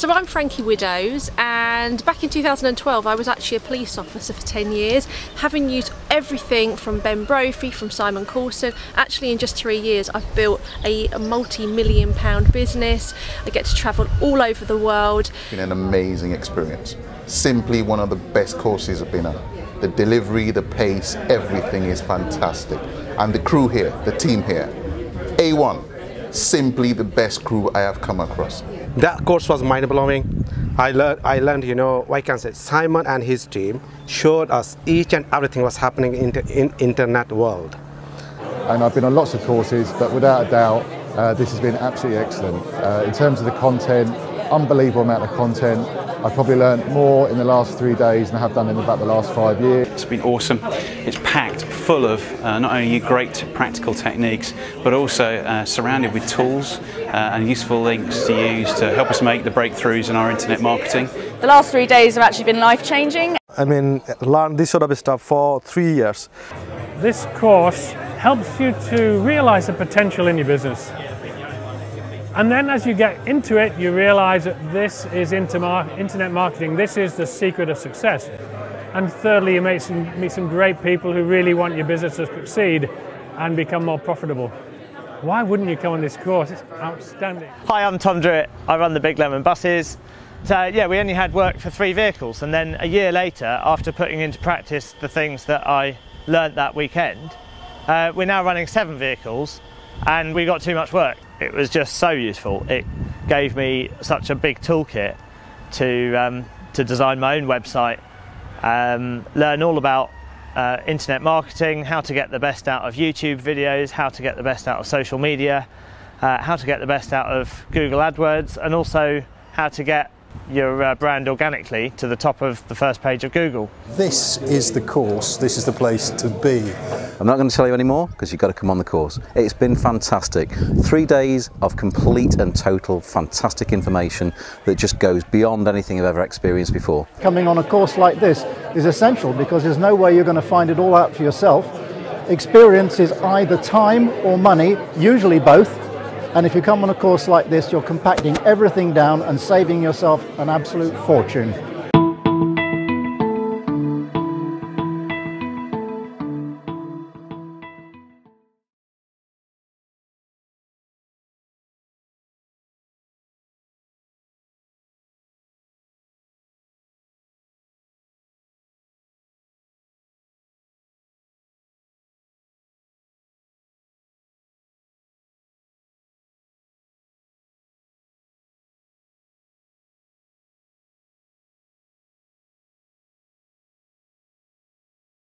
So I'm Frankie Widows and back in 2012 I was actually a police officer for 10 years having used everything from Ben Brophy, from Simon Coulson. Actually in just three years I've built a, multi-million pound business. I get to travel all over the world. It's been an amazing experience. Simply one of the best courses I've been on. The delivery, the pace, everything is fantastic. And the crew here, the team here, A1, simply the best crew I have come across. That course was mind-blowing. I learned, I learned, you know, I can say Simon and his team showed us each and everything was happening in the in internet world. And I've been on lots of courses, but without a doubt, uh, this has been absolutely excellent. Uh, in terms of the content, unbelievable amount of content. I've probably learned more in the last three days than I have done in about the last five years. It's been awesome. It's packed full of uh, not only great practical techniques, but also uh, surrounded with tools uh, and useful links to use to help us make the breakthroughs in our internet marketing. The last three days have actually been life changing. I mean, learn this sort of stuff for three years. This course helps you to realize the potential in your business. And then as you get into it, you realize that this is internet marketing. This is the secret of success. And thirdly, you meet some, meet some great people who really want your business to succeed and become more profitable. Why wouldn't you come on this course? It's outstanding. Hi, I'm Tom Druitt. I run the Big Lemon buses. So yeah, we only had work for three vehicles and then a year later, after putting into practice the things that I learnt that weekend, uh, we're now running seven vehicles and we got too much work. It was just so useful. It gave me such a big toolkit to, um, to design my own website, um, learn all about uh, internet marketing, how to get the best out of YouTube videos, how to get the best out of social media, uh, how to get the best out of Google AdWords, and also how to get your uh, brand organically to the top of the first page of Google. This is the course, this is the place to be. I'm not going to tell you anymore because you've got to come on the course. It's been fantastic. Three days of complete and total fantastic information that just goes beyond anything I've ever experienced before. Coming on a course like this is essential because there's no way you're going to find it all out for yourself. Experience is either time or money, usually both. And if you come on a course like this, you're compacting everything down and saving yourself an absolute fortune.